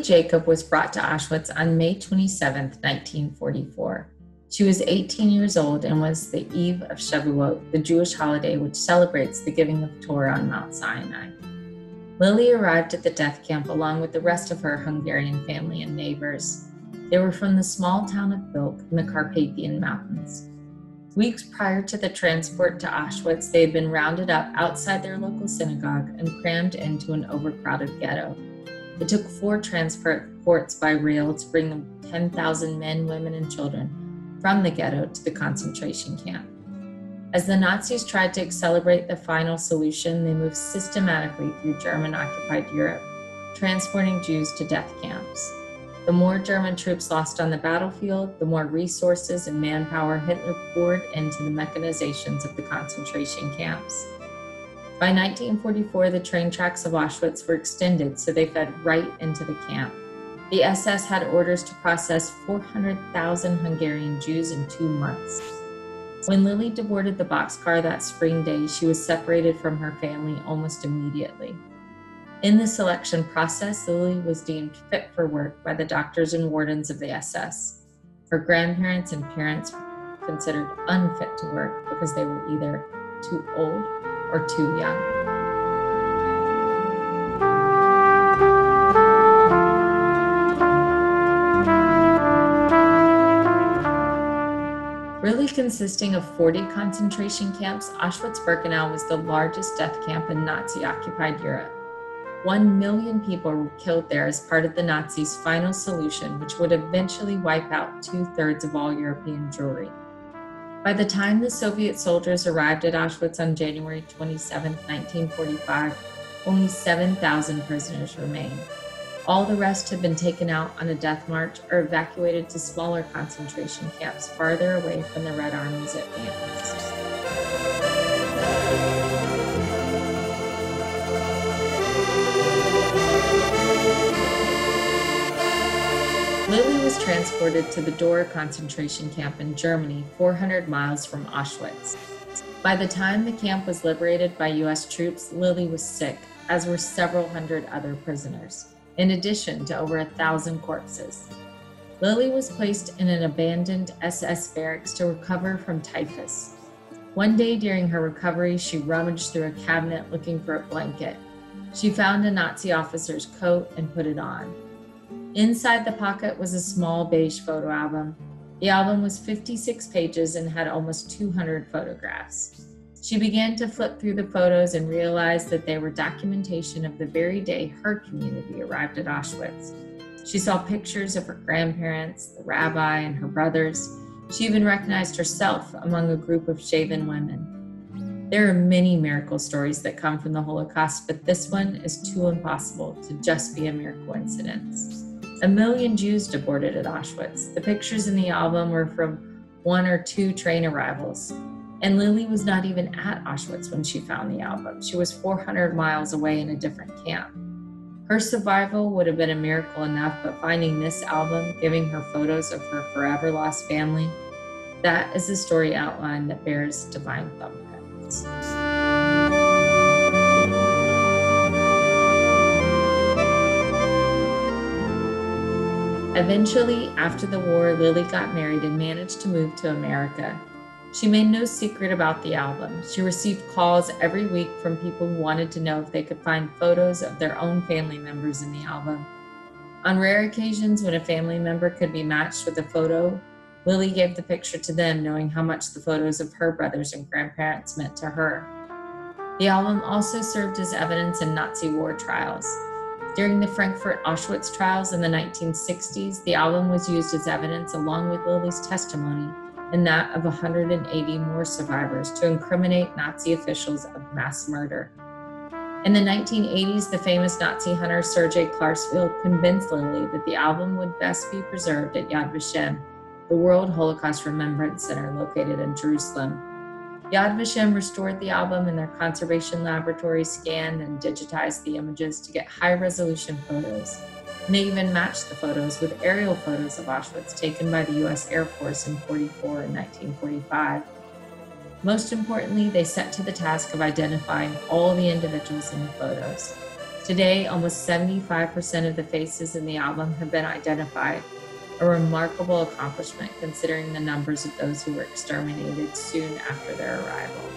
Lily Jacob was brought to Auschwitz on May 27, 1944. She was 18 years old and was the eve of Shavuot, the Jewish holiday which celebrates the giving of Torah on Mount Sinai. Lily arrived at the death camp along with the rest of her Hungarian family and neighbors. They were from the small town of Bilk in the Carpathian Mountains. Weeks prior to the transport to Auschwitz, they had been rounded up outside their local synagogue and crammed into an overcrowded ghetto. It took four transports by rail to bring the 10,000 men, women, and children from the ghetto to the concentration camp. As the Nazis tried to accelerate the final solution, they moved systematically through German occupied Europe, transporting Jews to death camps. The more German troops lost on the battlefield, the more resources and manpower Hitler poured into the mechanizations of the concentration camps. By 1944, the train tracks of Auschwitz were extended so they fed right into the camp. The SS had orders to process 400,000 Hungarian Jews in two months. When Lily boarded the boxcar that spring day, she was separated from her family almost immediately. In the selection process, Lily was deemed fit for work by the doctors and wardens of the SS. Her grandparents and parents were considered unfit to work because they were either too old or too young. Really consisting of 40 concentration camps, Auschwitz Birkenau was the largest death camp in Nazi occupied Europe. One million people were killed there as part of the Nazis' final solution, which would eventually wipe out two thirds of all European Jewry. By the time the Soviet soldiers arrived at Auschwitz on January 27, 1945, only 7,000 prisoners remained. All the rest had been taken out on a death march or evacuated to smaller concentration camps farther away from the Red Army's advance. Lily was transported to the Dora concentration camp in Germany, 400 miles from Auschwitz. By the time the camp was liberated by US troops, Lily was sick, as were several hundred other prisoners, in addition to over a thousand corpses. Lily was placed in an abandoned SS barracks to recover from typhus. One day during her recovery, she rummaged through a cabinet looking for a blanket. She found a Nazi officer's coat and put it on. Inside the pocket was a small beige photo album. The album was 56 pages and had almost 200 photographs. She began to flip through the photos and realized that they were documentation of the very day her community arrived at Auschwitz. She saw pictures of her grandparents, the rabbi, and her brothers. She even recognized herself among a group of shaven women. There are many miracle stories that come from the Holocaust, but this one is too impossible to just be a mere coincidence. A million Jews deported at Auschwitz. The pictures in the album were from one or two train arrivals. And Lily was not even at Auschwitz when she found the album. She was 400 miles away in a different camp. Her survival would have been a miracle enough, but finding this album, giving her photos of her forever lost family, that is a story outline that bears divine thumbprints. Eventually, after the war, Lily got married and managed to move to America. She made no secret about the album. She received calls every week from people who wanted to know if they could find photos of their own family members in the album. On rare occasions, when a family member could be matched with a photo, Lily gave the picture to them, knowing how much the photos of her brothers and grandparents meant to her. The album also served as evidence in Nazi war trials. During the Frankfurt Auschwitz trials in the 1960s, the album was used as evidence along with Lily's testimony and that of 180 more survivors to incriminate Nazi officials of mass murder. In the 1980s, the famous Nazi hunter Sergei Klarsfeld convinced Lily that the album would best be preserved at Yad Vashem, the World Holocaust Remembrance Center located in Jerusalem, Yad Vashem restored the album and their conservation laboratory scanned and digitized the images to get high resolution photos. And they even matched the photos with aerial photos of Auschwitz taken by the US Air Force in 44 and 1945. Most importantly, they set to the task of identifying all the individuals in the photos. Today, almost 75% of the faces in the album have been identified, a remarkable accomplishment considering the numbers of those who were exterminated soon after their arrival.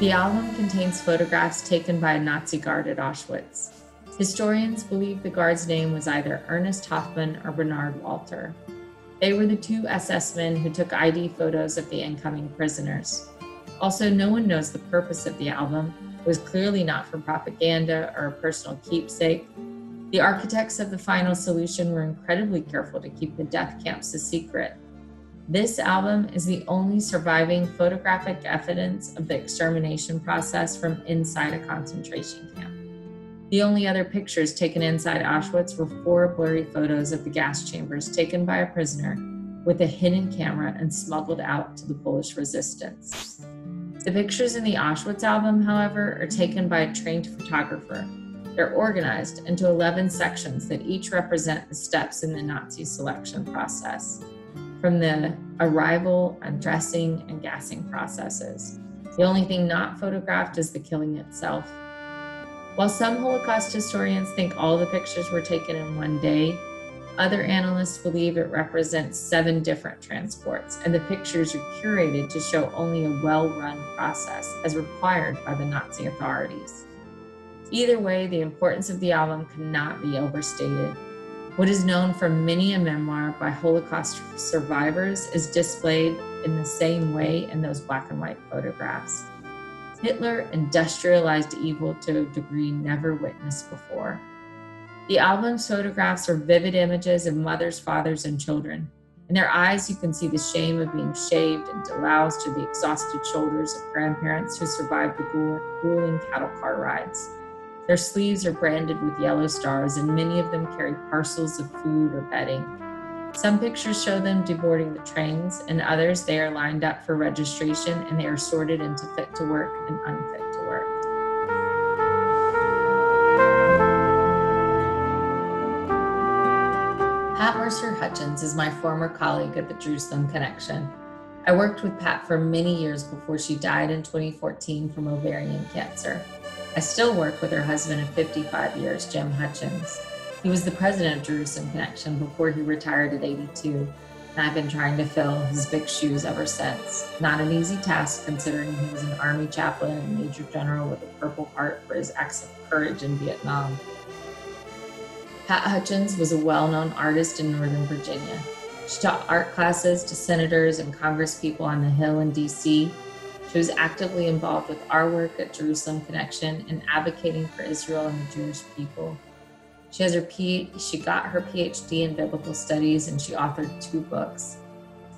The album contains photographs taken by a Nazi guard at Auschwitz. Historians believe the guard's name was either Ernest Hoffmann or Bernard Walter. They were the two SS men who took ID photos of the incoming prisoners. Also, no one knows the purpose of the album. Was clearly not for propaganda or a personal keepsake. The architects of the final solution were incredibly careful to keep the death camps a secret. This album is the only surviving photographic evidence of the extermination process from inside a concentration camp. The only other pictures taken inside Auschwitz were four blurry photos of the gas chambers taken by a prisoner with a hidden camera and smuggled out to the Polish resistance. The pictures in the Auschwitz album, however, are taken by a trained photographer. They're organized into 11 sections that each represent the steps in the Nazi selection process, from the arrival, undressing, and gassing processes. The only thing not photographed is the killing itself, while some Holocaust historians think all the pictures were taken in one day, other analysts believe it represents seven different transports, and the pictures are curated to show only a well run process as required by the Nazi authorities. Either way, the importance of the album cannot be overstated. What is known from many a memoir by Holocaust survivors is displayed in the same way in those black and white photographs. Hitler industrialized evil to a degree never witnessed before. The album's photographs are vivid images of mothers, fathers, and children. In their eyes, you can see the shame of being shaved and deloused to the exhausted shoulders of grandparents who survived the grueling cattle car rides. Their sleeves are branded with yellow stars, and many of them carry parcels of food or bedding. Some pictures show them deboarding the trains, and others they are lined up for registration and they are sorted into fit to work and unfit Pat Mercer Hutchens is my former colleague at the Jerusalem Connection. I worked with Pat for many years before she died in 2014 from ovarian cancer. I still work with her husband of 55 years, Jim Hutchens. He was the president of Jerusalem Connection before he retired at 82, and I've been trying to fill his big shoes ever since. Not an easy task considering he was an Army chaplain and Major General with a Purple Heart for his acts of courage in Vietnam. Pat Hutchens was a well known artist in Northern Virginia. She taught art classes to senators and congresspeople on the Hill in DC. She was actively involved with our work at Jerusalem Connection and advocating for Israel and the Jewish people. She has her P, she got her PhD in biblical studies and she authored two books.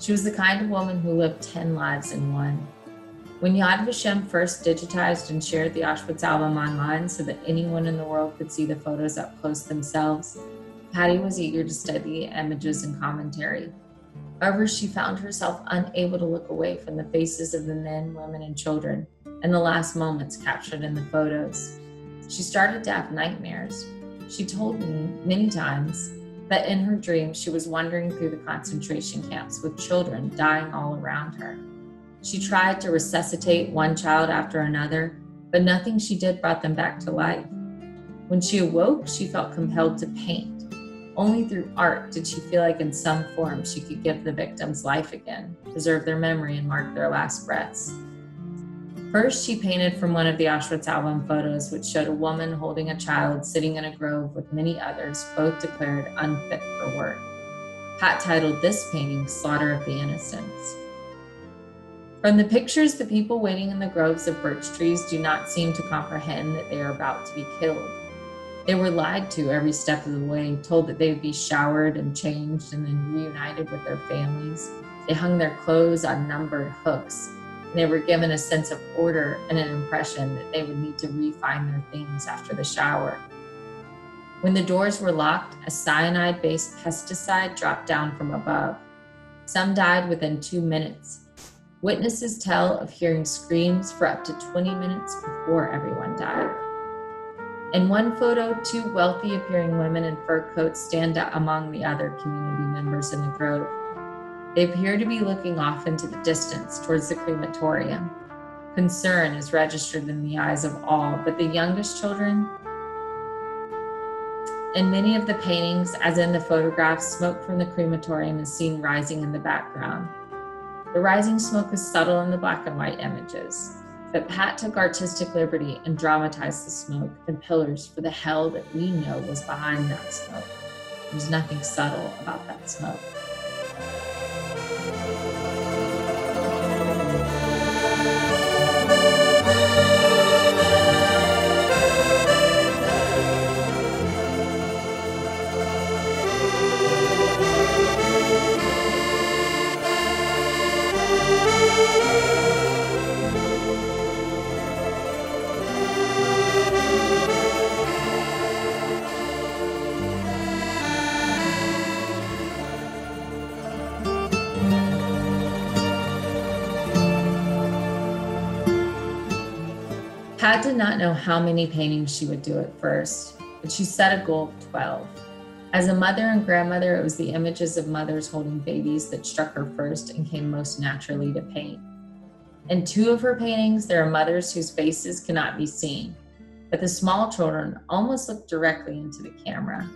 She was the kind of woman who lived 10 lives in one. When Yad Vashem first digitized and shared the Auschwitz album online so that anyone in the world could see the photos up close themselves, Patty was eager to study images and commentary. However, she found herself unable to look away from the faces of the men, women, and children and the last moments captured in the photos. She started to have nightmares, she told me many times that in her dreams she was wandering through the concentration camps with children dying all around her. She tried to resuscitate one child after another, but nothing she did brought them back to life. When she awoke, she felt compelled to paint. Only through art did she feel like, in some form, she could give the victims life again, preserve their memory, and mark their last breaths. First, she painted from one of the Auschwitz album photos, which showed a woman holding a child sitting in a grove with many others, both declared unfit for work. Pat titled this painting Slaughter of the Innocents. From the pictures, the people waiting in the groves of birch trees do not seem to comprehend that they are about to be killed. They were lied to every step of the way, told that they would be showered and changed and then reunited with their families. They hung their clothes on numbered hooks and they were given a sense of order and an impression that they would need to refine their things after the shower. When the doors were locked, a cyanide based pesticide dropped down from above. Some died within two minutes. Witnesses tell of hearing screams for up to 20 minutes before everyone died. In one photo, two wealthy appearing women in fur coats stand among the other community members in the grove. They appear to be looking off into the distance towards the crematorium. Concern is registered in the eyes of all, but the youngest children. In many of the paintings, as in the photographs, smoke from the crematorium is seen rising in the background. The rising smoke is subtle in the black and white images, but Pat took artistic liberty and dramatized the smoke and pillars for the hell that we know was behind that smoke. There's nothing subtle about that smoke. Did not know how many paintings she would do at first, but she set a goal of 12. As a mother and grandmother, it was the images of mothers holding babies that struck her first and came most naturally to paint. In two of her paintings, there are mothers whose faces cannot be seen, but the small children almost look directly into the camera.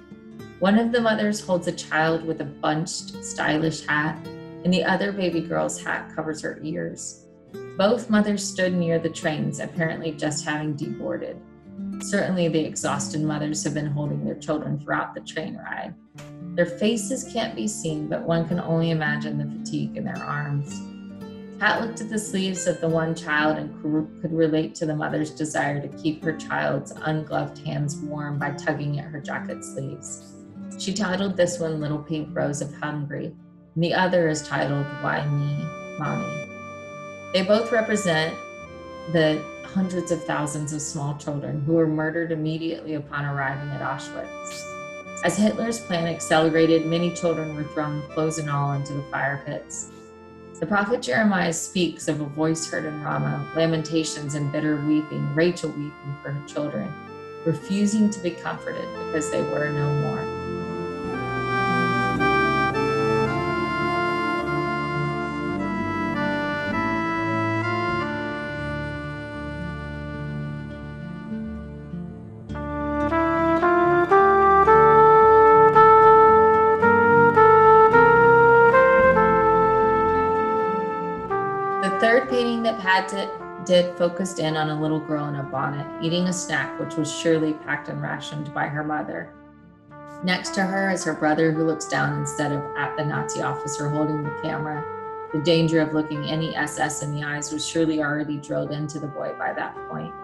One of the mothers holds a child with a bunched, stylish hat, and the other baby girl's hat covers her ears. Both mothers stood near the trains, apparently just having deboarded. Certainly, the exhausted mothers have been holding their children throughout the train ride. Their faces can't be seen, but one can only imagine the fatigue in their arms. Pat looked at the sleeves of the one child and could relate to the mother's desire to keep her child's ungloved hands warm by tugging at her jacket sleeves. She titled this one Little Pink Rose of Hungary, and the other is titled Why Me, Mommy. They both represent the hundreds of thousands of small children who were murdered immediately upon arriving at Auschwitz. As Hitler's plan accelerated, many children were thrown, clothes and all, into the fire pits. The prophet Jeremiah speaks of a voice heard in Ramah, lamentations and bitter weeping, Rachel weeping for her children, refusing to be comforted because they were no more. Pat did focused in on a little girl in a bonnet, eating a snack which was surely packed and rationed by her mother. Next to her is her brother, who looks down instead of at the Nazi officer holding the camera. The danger of looking any SS in the eyes was surely already drilled into the boy by that point.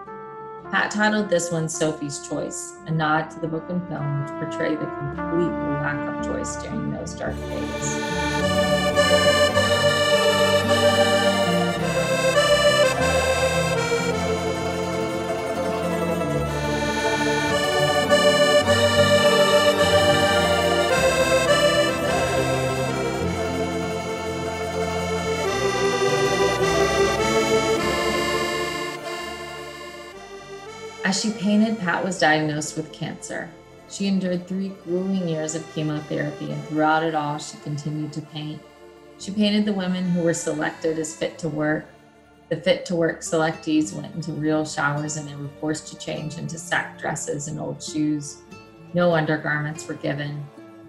Pat titled this one Sophie's Choice, a nod to the book and film which portray the complete lack of choice during those dark days. She painted, Pat was diagnosed with cancer. She endured three grueling years of chemotherapy, and throughout it all, she continued to paint. She painted the women who were selected as fit to work. The fit to work selectees went into real showers and they were forced to change into sack dresses and old shoes. No undergarments were given.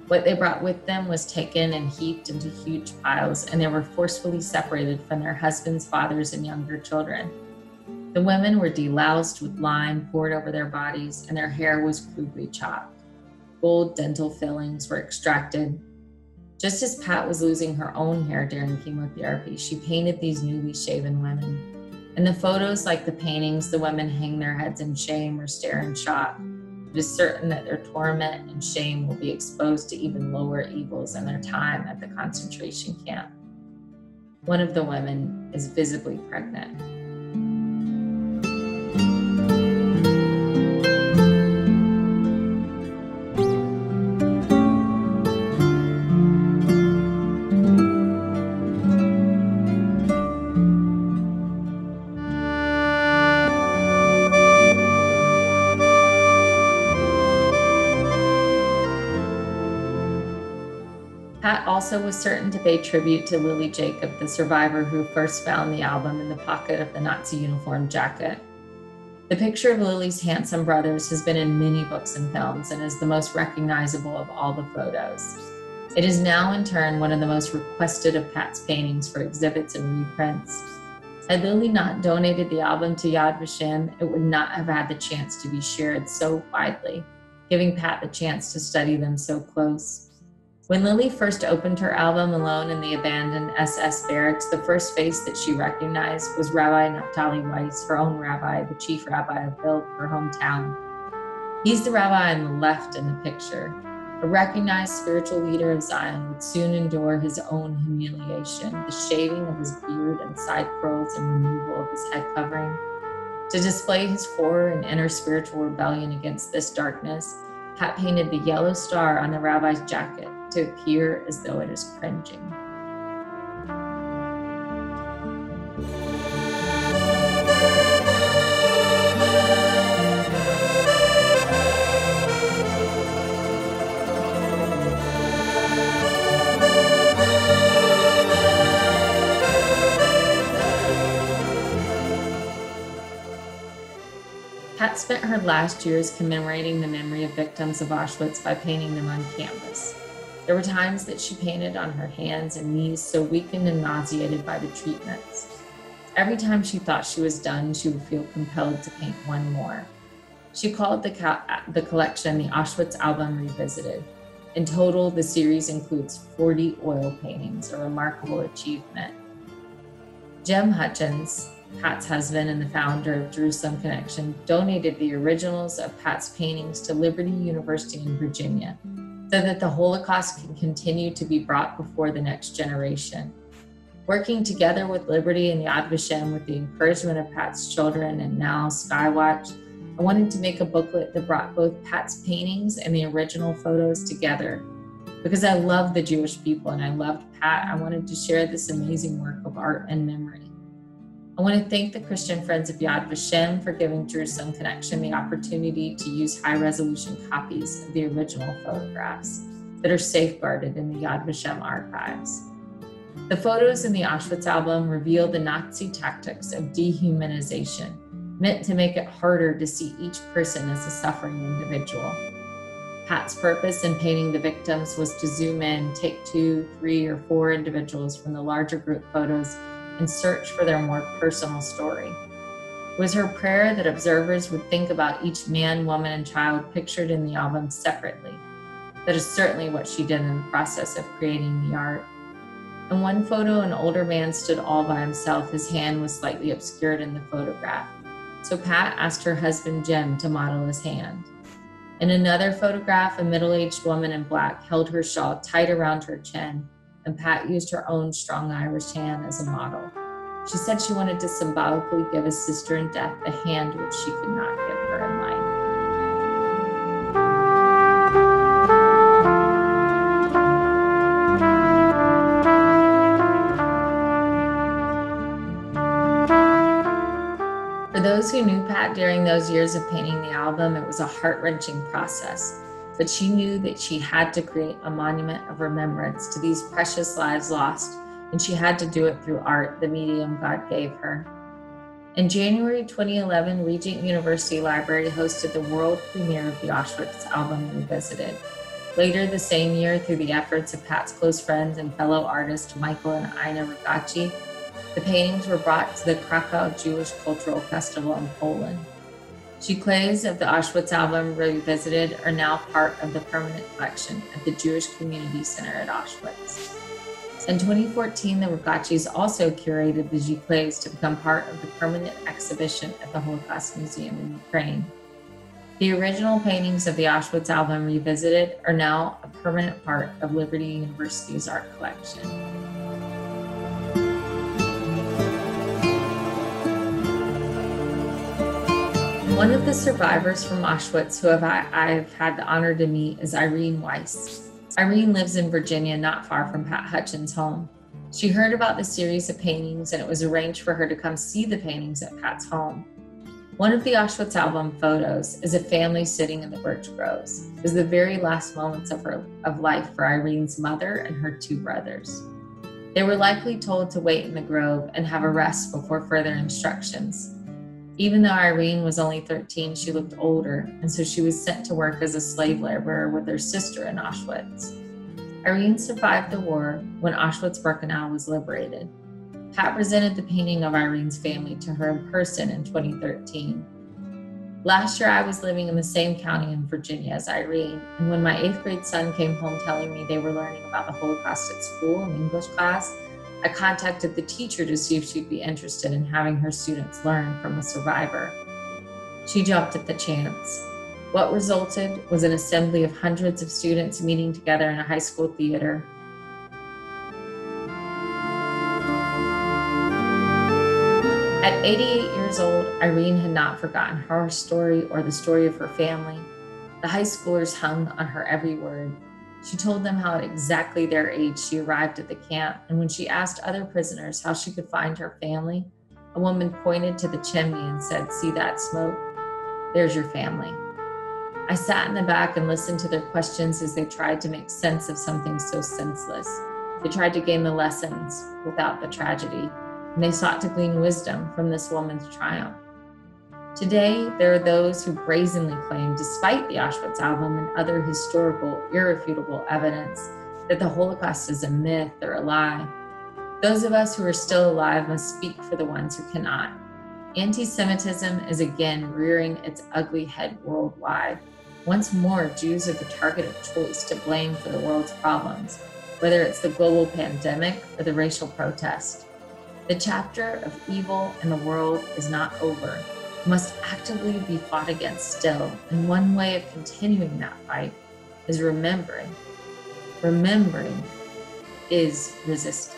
What they brought with them was taken and heaped into huge piles, and they were forcefully separated from their husbands, fathers, and younger children. The women were deloused with lime poured over their bodies, and their hair was crudely chopped. Gold dental fillings were extracted. Just as Pat was losing her own hair during chemotherapy, she painted these newly shaven women. In the photos, like the paintings, the women hang their heads in shame or stare in shock. It is certain that their torment and shame will be exposed to even lower evils in their time at the concentration camp. One of the women is visibly pregnant. Also was certain to pay tribute to Lily Jacob, the survivor who first found the album in the pocket of the Nazi uniform jacket. The picture of Lily's handsome brothers has been in many books and films and is the most recognizable of all the photos. It is now, in turn, one of the most requested of Pat's paintings for exhibits and reprints. Had Lily not donated the album to Yad Vashem, it would not have had the chance to be shared so widely, giving Pat the chance to study them so close. When Lily first opened her album alone in the abandoned SS barracks, the first face that she recognized was Rabbi Naphtali Weiss, her own rabbi, the chief rabbi of Bild, her hometown. He's the rabbi on the left in the picture. A recognized spiritual leader of Zion would soon endure his own humiliation, the shaving of his beard and side curls and removal of his head covering. To display his horror and inner spiritual rebellion against this darkness, Pat painted the yellow star on the rabbi's jacket to appear as though it is cringing. Pat spent her last years commemorating the memory of victims of Auschwitz by painting them on canvas. There were times that she painted on her hands and knees, so weakened and nauseated by the treatments. Every time she thought she was done, she would feel compelled to paint one more. She called the, co- the collection the Auschwitz Album Revisited. In total, the series includes 40 oil paintings, a remarkable achievement. Jim Hutchens, Pat's husband and the founder of Jerusalem Connection, donated the originals of Pat's paintings to Liberty University in Virginia so that the Holocaust can continue to be brought before the next generation. Working together with Liberty and Yad Vashem with the encouragement of Pat's children and now Skywatch, I wanted to make a booklet that brought both Pat's paintings and the original photos together. Because I love the Jewish people and I loved Pat, I wanted to share this amazing work of art and memory. I want to thank the Christian Friends of Yad Vashem for giving Jerusalem Connection the opportunity to use high resolution copies of the original photographs that are safeguarded in the Yad Vashem archives. The photos in the Auschwitz album reveal the Nazi tactics of dehumanization, meant to make it harder to see each person as a suffering individual. Pat's purpose in painting the victims was to zoom in, take two, three, or four individuals from the larger group photos and search for their more personal story. It was her prayer that observers would think about each man, woman, and child pictured in the album separately. That is certainly what she did in the process of creating the art. In one photo, an older man stood all by himself. His hand was slightly obscured in the photograph. So Pat asked her husband Jim to model his hand. In another photograph, a middle aged woman in black held her shawl tight around her chin and Pat used her own strong Irish hand as a model. She said she wanted to symbolically give a sister in death a hand which she could not give her in life. For those who knew Pat during those years of painting the album, it was a heart wrenching process but she knew that she had to create a monument of remembrance to these precious lives lost, and she had to do it through art, the medium God gave her. In January 2011, Regent University Library hosted the world premiere of the Auschwitz album Revisited. Later the same year, through the efforts of Pat's close friends and fellow artists Michael and Inna Rogatchi, the paintings were brought to the Krakow Jewish Cultural Festival in Poland. Giclées of the Auschwitz album Revisited are now part of the permanent collection at the Jewish Community Center at Auschwitz. In 2014, the Rogatchis also curated the Giclées to become part of the permanent exhibition at the Holocaust Museum in Ukraine. The original paintings of the Auschwitz album Revisited are now a permanent part of Liberty University's art collection. One of the survivors from Auschwitz who have I, I've had the honor to meet is Irene Weiss. Irene lives in Virginia, not far from Pat Hutchens' home. She heard about the series of paintings and it was arranged for her to come see the paintings at Pat's home. One of the Auschwitz album photos is a family sitting in the birch groves. It was the very last moments of her of life for Irene's mother and her two brothers. They were likely told to wait in the grove and have a rest before further instructions. Even though Irene was only 13, she looked older, and so she was sent to work as a slave laborer with her sister in Auschwitz. Irene survived the war when Auschwitz-Birkenau was liberated. Pat presented the painting of Irene's family to her in person in 2013. Last year, I was living in the same county in Virginia as Irene, and when my eighth grade son came home telling me they were learning about the Holocaust at school in English class, I contacted the teacher to see if she'd be interested in having her students learn from a survivor. She jumped at the chance. What resulted was an assembly of hundreds of students meeting together in a high school theater At 88 years old, Irene had not forgotten her story or the story of her family. The high schoolers hung on her every word. She told them how at exactly their age she arrived at the camp, and when she asked other prisoners how she could find her family, a woman pointed to the chimney and said, See that smoke? There's your family. I sat in the back and listened to their questions as they tried to make sense of something so senseless. They tried to gain the lessons without the tragedy and they sought to glean wisdom from this woman's triumph. Today, there are those who brazenly claim, despite the Auschwitz album and other historical, irrefutable evidence, that the Holocaust is a myth or a lie. Those of us who are still alive must speak for the ones who cannot. Anti Semitism is again rearing its ugly head worldwide. Once more, Jews are the target of choice to blame for the world's problems, whether it's the global pandemic or the racial protest. The chapter of evil in the world is not over. Must actively be fought against still. And one way of continuing that fight is remembering. Remembering is resistance.